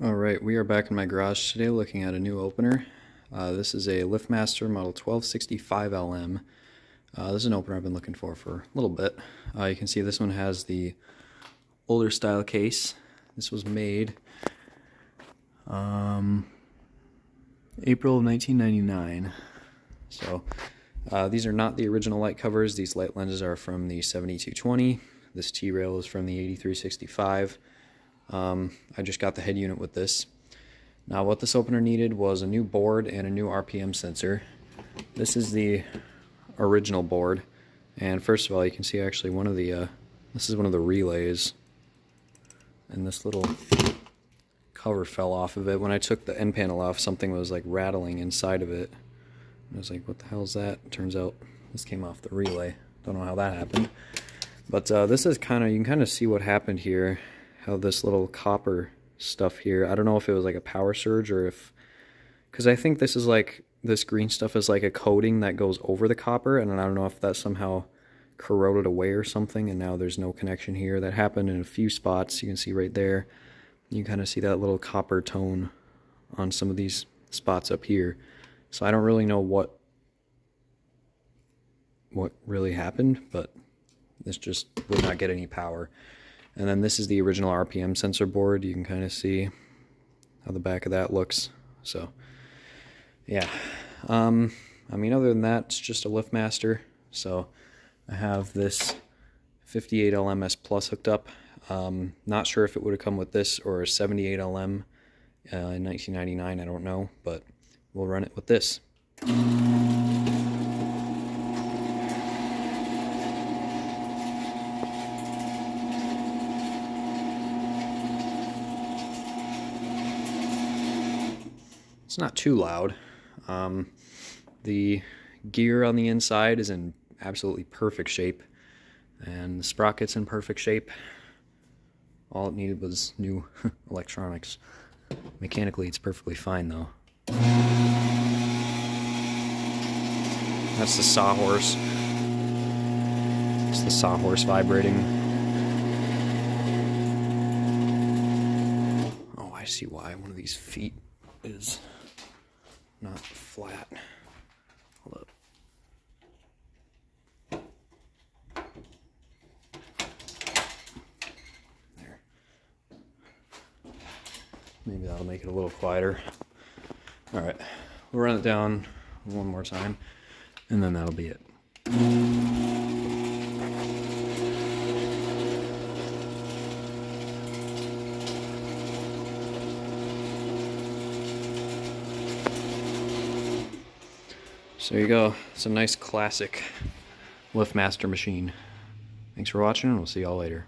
Alright, we are back in my garage today looking at a new opener. Uh, this is a LiftMaster Model 1265LM. Uh, this is an opener I've been looking for for a little bit. Uh, you can see this one has the older style case. This was made um, April of 1999. So uh, these are not the original light covers. These light lenses are from the 7220. This T-rail is from the 8365. Um, I just got the head unit with this. Now what this opener needed was a new board and a new RPM sensor. This is the original board and first of all you can see actually one of the uh, this is one of the relays and this little cover fell off of it. When I took the end panel off something was like rattling inside of it. I was like what the hell is that? Turns out this came off the relay. Don't know how that happened. But uh, this is kind of, you can kind of see what happened here how this little copper stuff here, I don't know if it was like a power surge or if, because I think this is like, this green stuff is like a coating that goes over the copper, and I don't know if that somehow corroded away or something, and now there's no connection here. That happened in a few spots, you can see right there. You kind of see that little copper tone on some of these spots up here. So I don't really know what what really happened, but this just would not get any power. And then this is the original RPM sensor board. You can kind of see how the back of that looks. So, yeah. Um, I mean, other than that, it's just a LiftMaster. So, I have this 58LMS Plus hooked up. Um, not sure if it would have come with this or a 78LM uh, in 1999. I don't know, but we'll run it with this. It's not too loud. Um, the gear on the inside is in absolutely perfect shape, and the sprocket's in perfect shape. All it needed was new electronics. Mechanically, it's perfectly fine though. That's the sawhorse. It's the sawhorse vibrating. Oh, I see why one of these feet is not flat. Hold up. There. Maybe that'll make it a little quieter. All right, we'll run it down one more time, and then that'll be it. So there you go. It's a nice classic LiftMaster machine. Thanks for watching, and we'll see y'all later.